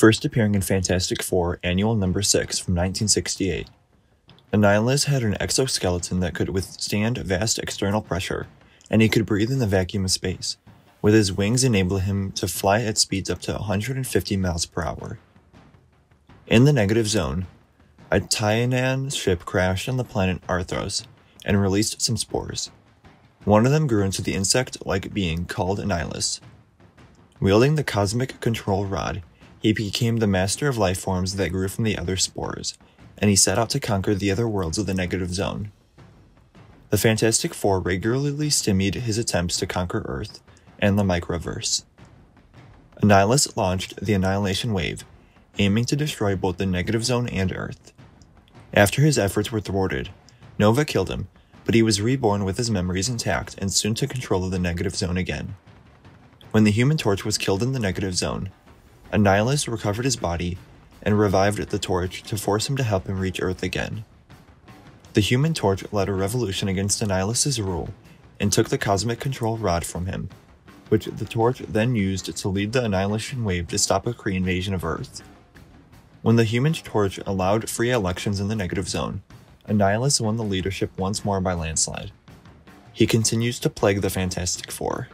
first appearing in Fantastic Four Annual Number 6 from 1968. Annihilus had an exoskeleton that could withstand vast external pressure, and he could breathe in the vacuum of space, with his wings enabling him to fly at speeds up to 150 miles per hour. In the negative zone, a Tyannan ship crashed on the planet Arthros and released some spores. One of them grew into the insect like being called Annihilus. Wielding the cosmic control rod, he became the master of life forms that grew from the other spores, and he set out to conquer the other worlds of the negative zone. The Fantastic Four regularly stymied his attempts to conquer Earth and the microverse. Annihilus launched the Annihilation Wave, aiming to destroy both the negative zone and Earth. After his efforts were thwarted, Nova killed him, but he was reborn with his memories intact and soon took control of the negative zone again. When the Human Torch was killed in the negative zone, Annihilus recovered his body and revived the Torch to force him to help him reach Earth again. The Human Torch led a revolution against Annihilus's rule and took the cosmic control rod from him, which the Torch then used to lead the Annihilation Wave to stop a Kree invasion of Earth. When the Human Torch allowed free elections in the negative zone, Annihilus won the leadership once more by landslide. He continues to plague the Fantastic Four.